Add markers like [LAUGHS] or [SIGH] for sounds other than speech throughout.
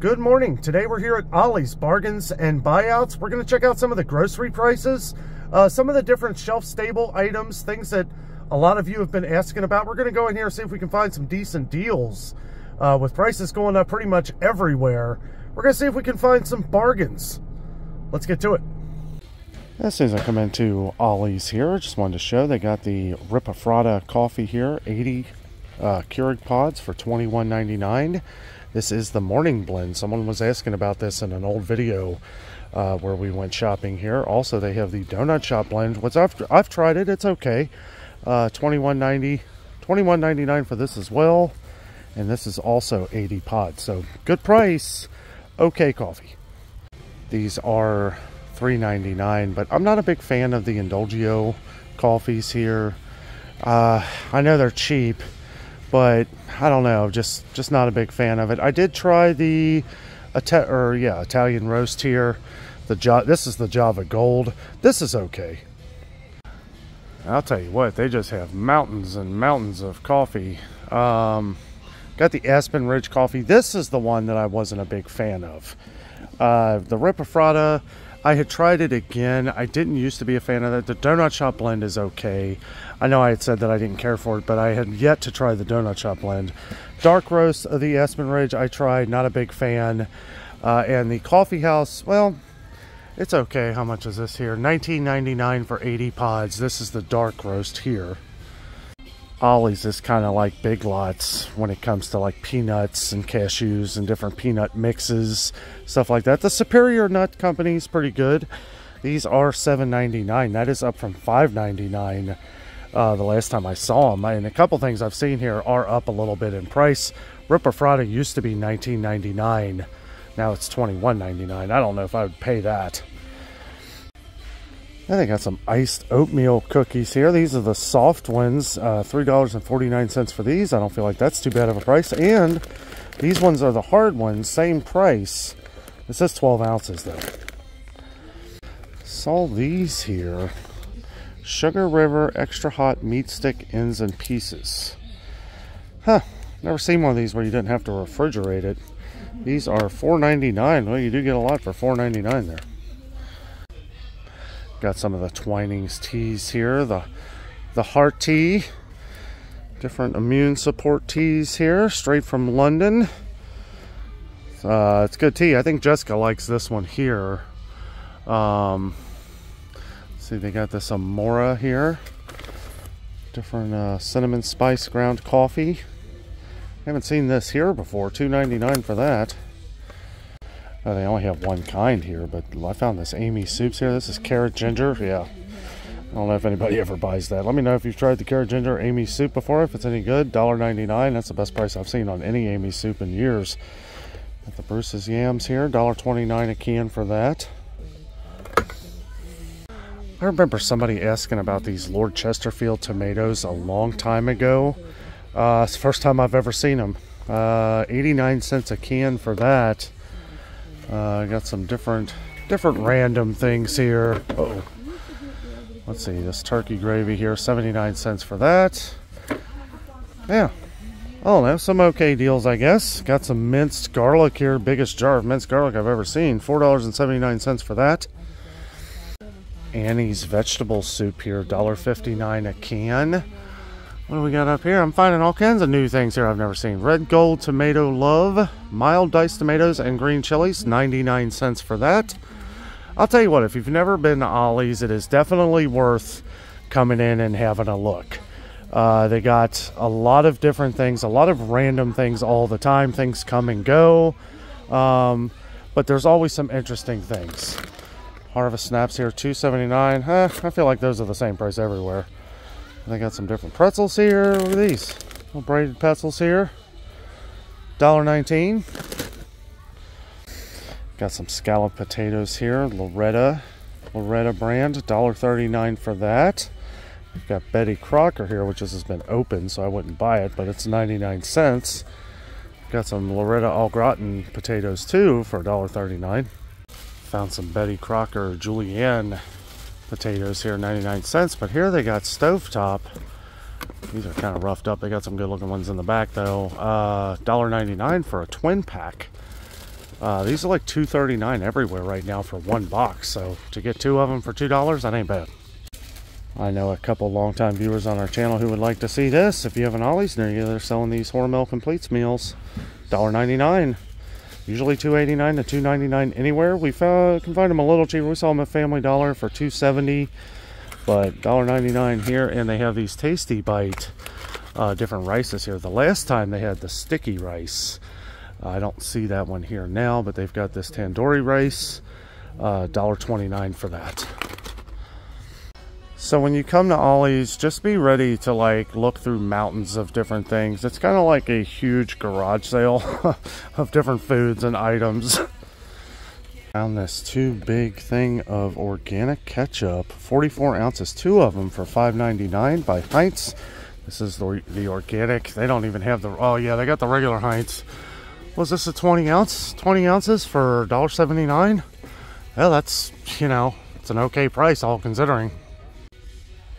Good morning. Today we're here at Ollie's Bargains and Buyouts. We're going to check out some of the grocery prices, uh, some of the different shelf-stable items, things that a lot of you have been asking about. We're going to go in here and see if we can find some decent deals uh, with prices going up pretty much everywhere. We're going to see if we can find some bargains. Let's get to it. As soon as I come into Ollie's here, I just wanted to show they got the Ripafrada coffee here, 80 uh, Keurig pods for $21.99. This is the morning blend. Someone was asking about this in an old video uh, where we went shopping here. Also, they have the donut shop blend. What's I've, I've tried it. It's okay. Uh, 21.90, 21.99 for this as well. And this is also 80 pods. So good price. Okay coffee. These are 3.99, but I'm not a big fan of the Indulgio coffees here. Uh, I know they're cheap but I don't know, just just not a big fan of it. I did try the or yeah, Italian roast here. The jo this is the Java Gold. This is okay. I'll tell you what, they just have mountains and mountains of coffee. Um, got the Aspen Ridge coffee. This is the one that I wasn't a big fan of. Uh, the Ripafrada, I had tried it again. I didn't used to be a fan of it. The Donut Shop blend is okay. I know I had said that I didn't care for it, but I had yet to try the Donut Shop blend. Dark roast of the Aspen Ridge, I tried. Not a big fan. Uh, and the Coffee House, well, it's okay. How much is this here? 19.99 for 80 pods. This is the dark roast here. Ollie's is kind of like Big Lots when it comes to like peanuts and cashews and different peanut mixes, stuff like that. The Superior Nut Company is pretty good. These are $7.99. That is up from $5.99 uh, the last time I saw them. And a couple things I've seen here are up a little bit in price. Ripafrada used to be $19.99. Now it's $21.99. I don't know if I would pay that. And they got some iced oatmeal cookies here. These are the soft ones, uh, $3.49 for these. I don't feel like that's too bad of a price. And these ones are the hard ones, same price. It says 12 ounces though. Saw these here. Sugar River Extra Hot Meat Stick Ends and Pieces. Huh, never seen one of these where you didn't have to refrigerate it. These are $4.99. Well, you do get a lot for $4.99 there. Got some of the Twinings teas here. The, the heart tea. Different immune support teas here. Straight from London. Uh, it's good tea. I think Jessica likes this one here. Um, see, they got this Amora here. Different uh, cinnamon spice ground coffee. Haven't seen this here before. $2.99 for that. Oh, they only have one kind here, but I found this Amy Soups here. This is carrot ginger. Yeah. I don't know if anybody ever buys that. Let me know if you've tried the carrot ginger Amy soup before, if it's any good. $1.99. That's the best price I've seen on any Amy soup in years. Got the Bruce's yams here. $1.29 a can for that. I remember somebody asking about these Lord Chesterfield tomatoes a long time ago. Uh, it's the first time I've ever seen them. Uh, 89 cents a can for that. Uh, got some different different random things here. Uh oh. Let's see, this turkey gravy here, 79 cents for that. Yeah. Oh, that's some okay deals, I guess. Got some minced garlic here, biggest jar of minced garlic I've ever seen. $4.79 for that. Annie's vegetable soup here, $1.59 a can. What do we got up here? I'm finding all kinds of new things here I've never seen. Red Gold Tomato Love, mild diced tomatoes and green chilies, 99 cents for that. I'll tell you what, if you've never been to Ollie's, it is definitely worth coming in and having a look. Uh, they got a lot of different things, a lot of random things all the time. Things come and go. Um, but there's always some interesting things. Harvest snaps here, 279. Eh, I feel like those are the same price everywhere. They got some different pretzels here. Look at these. Little braided pretzels here. $1.19. Got some scalloped potatoes here. Loretta. Loretta brand. $1.39 for that. We've got Betty Crocker here, which has been open, so I wouldn't buy it, but it's 99 cents. Got some Loretta au gratin potatoes too for $1.39. Found some Betty Crocker julienne potatoes here, 99 cents. But here they got stovetop. These are kind of roughed up. They got some good looking ones in the back though. Uh, $1.99 for a twin pack. Uh, these are like $2.39 everywhere right now for one box. So to get two of them for $2, that ain't bad. I know a couple longtime viewers on our channel who would like to see this. If you have an Ollie's near you, they're selling these Hormel Compleats meals. $1.99. Usually $2.89 to $2.99 anywhere. We found, can find them a little cheaper. We saw them at Family Dollar for $2.70, but $1.99 here. And they have these Tasty Bite uh, different rices here. The last time they had the sticky rice. I don't see that one here now, but they've got this tandoori rice, uh, $1.29 for that. So when you come to Ollie's, just be ready to like look through mountains of different things. It's kind of like a huge garage sale [LAUGHS] of different foods and items. [LAUGHS] Found this two big thing of organic ketchup, 44 ounces, two of them for $5.99 by Heinz. This is the, the organic. They don't even have the, oh yeah, they got the regular Heinz was this a 20 ounce 20 ounces for $1.79 well that's you know it's an okay price all considering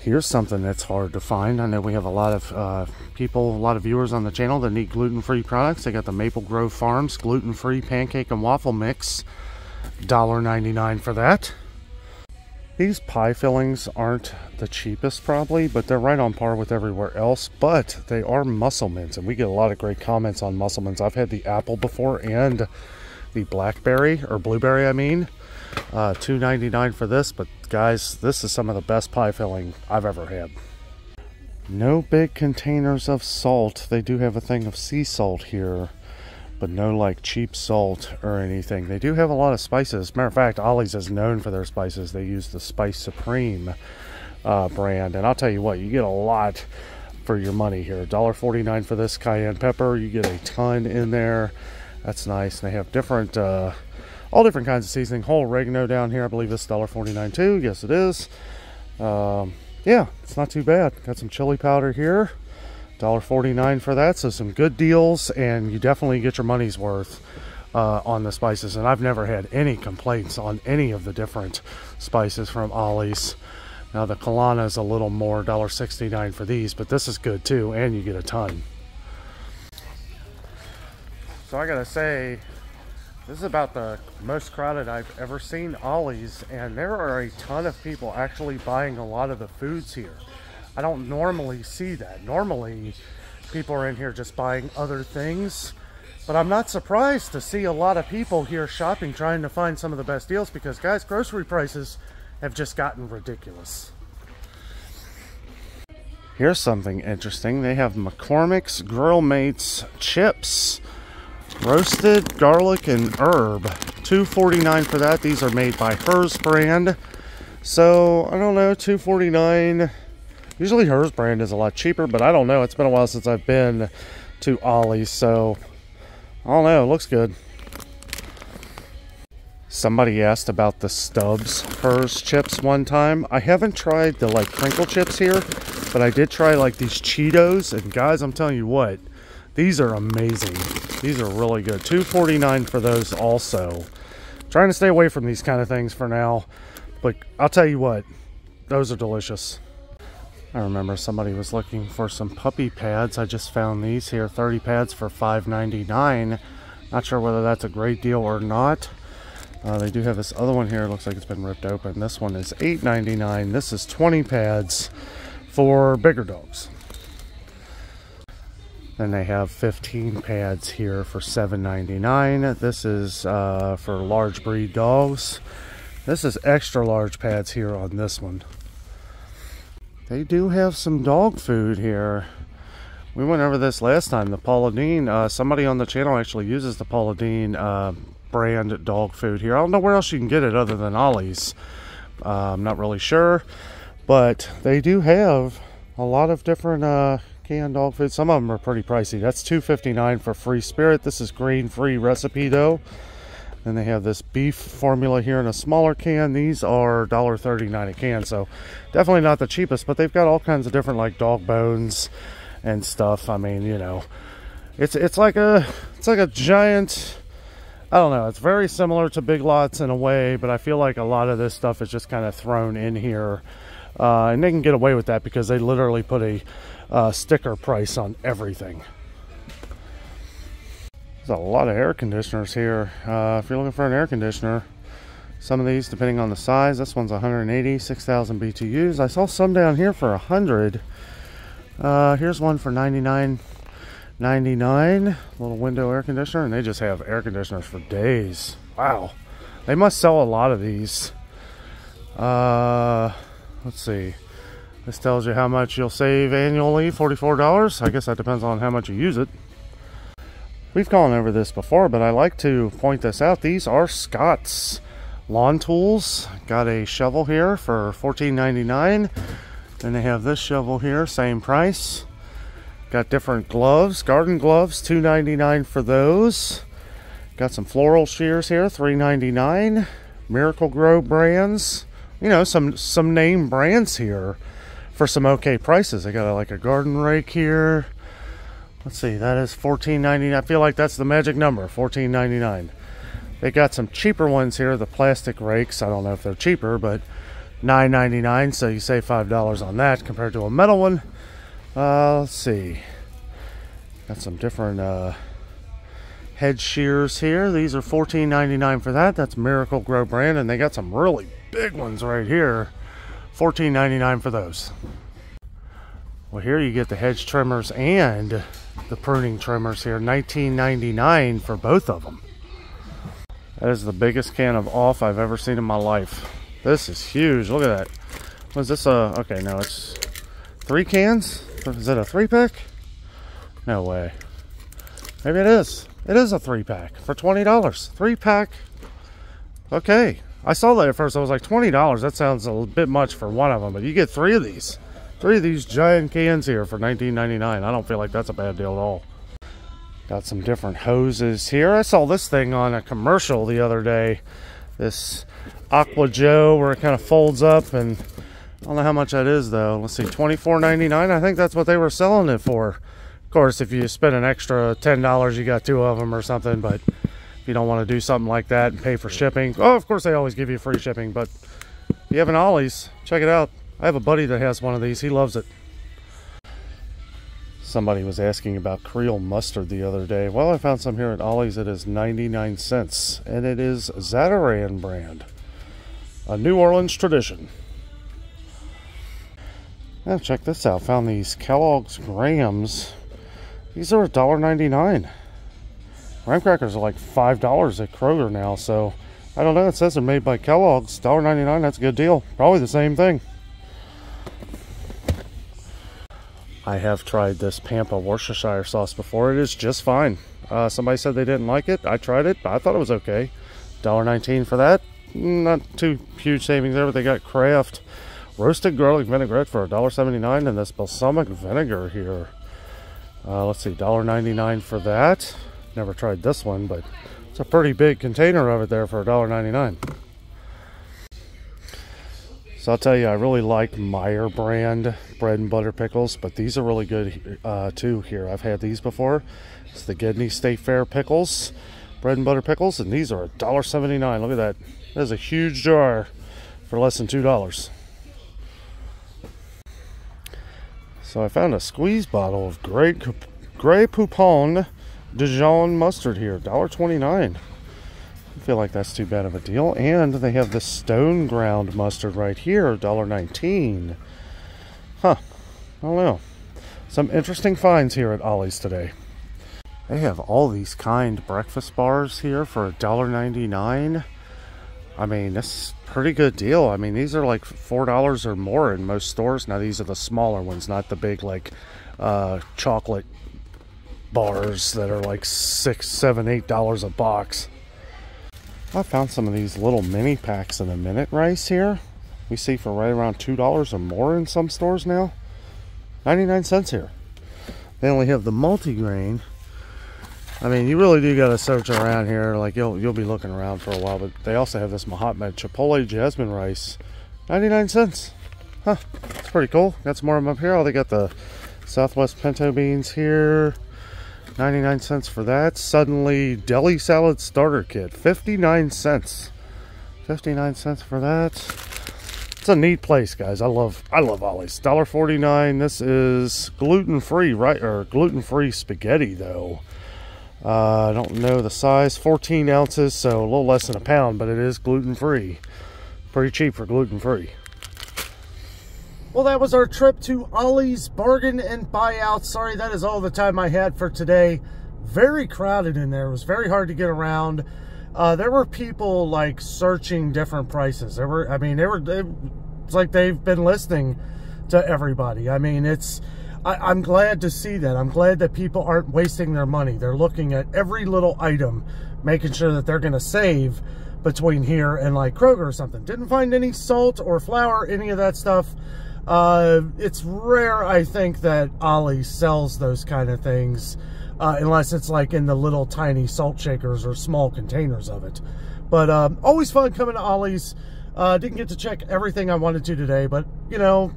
here's something that's hard to find i know we have a lot of uh, people a lot of viewers on the channel that need gluten-free products they got the maple grove farms gluten-free pancake and waffle mix $1.99 for that these pie fillings aren't the cheapest probably, but they're right on par with everywhere else. But they are Musselmans, and we get a lot of great comments on Musselmans. I've had the apple before and the blackberry, or blueberry I mean. Uh, $2.99 for this, but guys, this is some of the best pie filling I've ever had. No big containers of salt. They do have a thing of sea salt here but no like cheap salt or anything. They do have a lot of spices. Matter of fact, Ollie's is known for their spices. They use the Spice Supreme uh, brand, and I'll tell you what, you get a lot for your money here. $1.49 for this cayenne pepper. You get a ton in there. That's nice. And they have different, uh, all different kinds of seasoning. Whole oregano down here. I believe is $1.49 too. Yes, it is. Um, yeah, it's not too bad. Got some chili powder here. $1.49 for that. So some good deals and you definitely get your money's worth uh, on the spices. And I've never had any complaints on any of the different spices from Ollie's. Now the Kalana is a little more, $1.69 for these, but this is good too, and you get a ton. So I gotta say, this is about the most crowded I've ever seen Ollie's, and there are a ton of people actually buying a lot of the foods here. I don't normally see that. Normally, people are in here just buying other things. But I'm not surprised to see a lot of people here shopping, trying to find some of the best deals because, guys, grocery prices have just gotten ridiculous. Here's something interesting. They have McCormick's Grill Mates chips. Roasted garlic and herb. $2.49 for that. These are made by Herr's brand. So, I don't know, $2.49 Usually Herr's brand is a lot cheaper, but I don't know. It's been a while since I've been to Ollie's, so I don't know. It looks good. Somebody asked about the Stubbs Herr's chips one time. I haven't tried the like crinkle chips here, but I did try like these Cheetos, and guys, I'm telling you what, these are amazing. These are really good. $2.49 for those also. trying to stay away from these kind of things for now, but I'll tell you what, those are delicious. I remember somebody was looking for some puppy pads. I just found these here, 30 pads for $5.99. Not sure whether that's a great deal or not. Uh, they do have this other one here. It looks like it's been ripped open. This one is $8.99. This is 20 pads for bigger dogs. Then they have 15 pads here for $7.99. This is uh, for large breed dogs. This is extra large pads here on this one. They do have some dog food here. We went over this last time, the Paula Deen. Uh, somebody on the channel actually uses the Paula Deen uh, brand dog food here. I don't know where else you can get it other than Ollie's. Uh, I'm not really sure. But they do have a lot of different uh, canned dog food. Some of them are pretty pricey. That's $2.59 for Free Spirit. This is grain-free recipe though. Then they have this beef formula here in a smaller can. These are $1.39 a can, so definitely not the cheapest, but they've got all kinds of different like dog bones and stuff. I mean, you know, it's it's like a it's like a giant I don't know, it's very similar to Big Lots in a way, but I feel like a lot of this stuff is just kind of thrown in here. Uh, and they can get away with that because they literally put a uh, sticker price on everything. There's a lot of air conditioners here. Uh, if you're looking for an air conditioner, some of these, depending on the size, this one's 180, 6,000 BTUs. I saw some down here for 100. Uh, here's one for 99.99, little window air conditioner, and they just have air conditioners for days. Wow, they must sell a lot of these. Uh, let's see. This tells you how much you'll save annually, $44. I guess that depends on how much you use it. We've gone over this before, but I like to point this out. These are Scott's lawn tools. Got a shovel here for $14.99. Then they have this shovel here, same price. Got different gloves, garden gloves, $2.99 for those. Got some floral shears here, $3.99. Miracle-Gro brands. You know, some some name brands here for some okay prices. I got a, like a garden rake here. Let's see, that is $14.99. I feel like that's the magic number, $14.99. They got some cheaper ones here, the plastic rakes. I don't know if they're cheaper, but $9.99, so you save $5 on that compared to a metal one. Uh, let's see. Got some different uh, head shears here. These are $14.99 for that. That's Miracle-Gro brand, and they got some really big ones right here. $14.99 for those. Well, here you get the hedge trimmers and the pruning trimmers here. $19.99 for both of them. That is the biggest can of off I've ever seen in my life. This is huge. Look at that. Was this a... Okay, no, it's three cans? Is it a three pack? No way. Maybe it is. It is a three pack for $20. Three pack. Okay. I saw that at first. I was like, $20. That sounds a bit much for one of them, but you get three of these. Three of these giant cans here for $19.99. I don't feel like that's a bad deal at all. Got some different hoses here. I saw this thing on a commercial the other day. This Aqua Joe where it kind of folds up and I don't know how much that is though. Let's see, $24.99. I think that's what they were selling it for. Of course, if you spend an extra $10, you got two of them or something, but you don't want to do something like that and pay for shipping, oh, of course they always give you free shipping, but if you have an Ollie's, check it out. I have a buddy that has one of these. He loves it. Somebody was asking about Creole mustard the other day. Well, I found some here at Ollie's. It is 99 cents, and it is Zatarain brand. A New Orleans tradition. Now check this out. Found these Kellogg's Grahams. These are $1.99. Graham crackers are like $5 at Kroger now, so I don't know. It says they're made by Kellogg's. $1.99, that's a good deal. Probably the same thing. I have tried this Pampa Worcestershire sauce before. It is just fine. Uh, somebody said they didn't like it. I tried it. But I thought it was okay. $1.19 for that. Not too huge savings there, but they got Kraft roasted garlic vinaigrette for $1.79 and this balsamic vinegar here. Uh, let's see, $1.99 for that. Never tried this one, but it's a pretty big container of it there for $1.99. So I'll tell you, I really like Meyer brand bread and butter pickles, but these are really good uh, too here. I've had these before. It's the Gedney State Fair pickles, bread and butter pickles, and these are $1.79. Look at that. That is a huge jar for less than $2. So I found a squeeze bottle of Grey, Grey Poupon Dijon mustard here, $1.29. I feel like that's too bad of a deal. And they have the stone ground mustard right here, $1.19. Huh. I don't know. Some interesting finds here at Ollie's today. They have all these kind breakfast bars here for $1.99. I mean, this is pretty good deal. I mean, these are like $4 or more in most stores. Now, these are the smaller ones, not the big, like, uh, chocolate bars that are like six, seven, eight dollars a box. I found some of these little mini packs in a minute rice here. We see for right around $2 or more in some stores now. 99 cents here. They only have the multigrain. I mean, you really do got to search around here. Like, you'll you'll be looking around for a while. But they also have this Mahatma Chipotle Jasmine Rice. 99 cents. Huh. It's pretty cool. Got some more of them up here. Oh, they got the Southwest Pinto Beans here. 99 cents for that. Suddenly Deli Salad Starter Kit. 59 cents. 59 cents for that. It's a neat place, guys. I love I love Ollie's. $1.49. This is gluten-free, right? Or gluten-free spaghetti, though. Uh, I don't know the size, 14 ounces, so a little less than a pound, but it is gluten free. Pretty cheap for gluten free. Well, that was our trip to Ollie's Bargain and Buyout. Sorry, that is all the time I had for today. Very crowded in there. It was very hard to get around. Uh, there were people like searching different prices. There were, I mean, they were, it's like they've been listening to everybody. I mean, it's, I, am glad to see that. I'm glad that people aren't wasting their money. They're looking at every little item, making sure that they're going to save between here and like Kroger or something. Didn't find any salt or flour, any of that stuff. Uh, it's rare, I think, that Ollie sells those kind of things, uh, unless it's like in the little tiny salt shakers or small containers of it. But um, always fun coming to Ollie's. Uh, didn't get to check everything I wanted to today, but you know,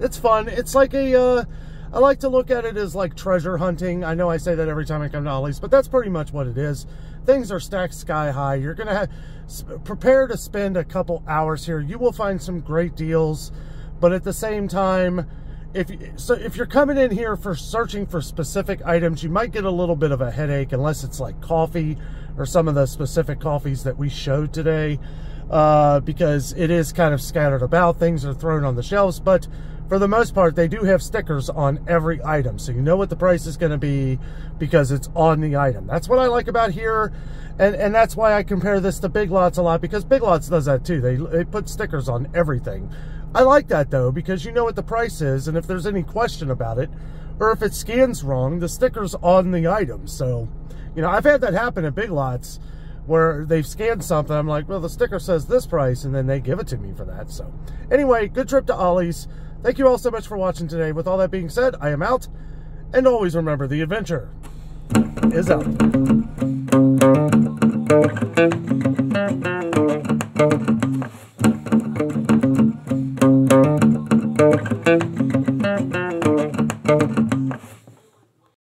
it's fun. It's like a, uh, I like to look at it as like treasure hunting. I know I say that every time I come to Ollie's, but that's pretty much what it is. Things are stacked sky high. You're going to have, prepare to spend a couple hours here. You will find some great deals, but at the same time, if so if you're coming in here for searching for specific items, you might get a little bit of a headache unless it's like coffee or some of the specific coffees that we showed today uh, because it is kind of scattered about. Things are thrown on the shelves, but for the most part, they do have stickers on every item. So you know what the price is going to be because it's on the item. That's what I like about here. And, and that's why I compare this to Big Lots a lot because Big Lots does that too. They, they put stickers on everything. I like that though because you know what the price is and if there's any question about it or if it scans wrong, the sticker's on the item. So, you know, I've had that happen at Big Lots where they've scanned something. I'm like, well, the sticker says this price, and then they give it to me for that. So, anyway, good trip to Ollie's. Thank you all so much for watching today. With all that being said, I am out. And always remember, the adventure is out.